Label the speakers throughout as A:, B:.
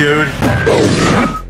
A: dude.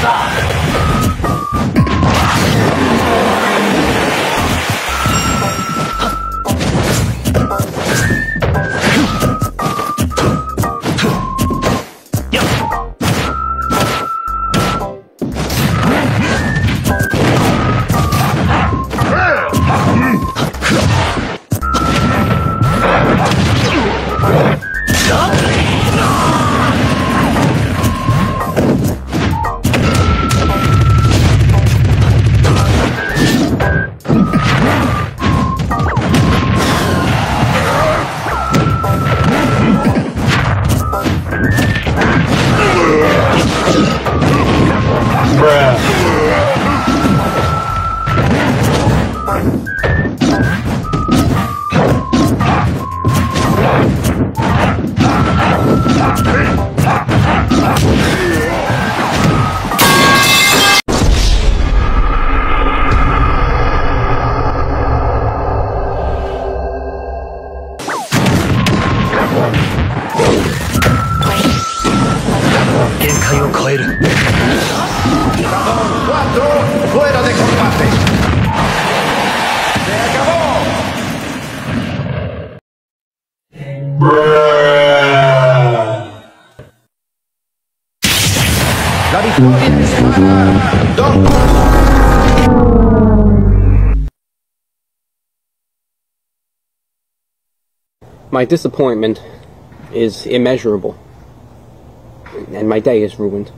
A: stop. breath.
B: My disappointment is immeasurable, and my day is ruined.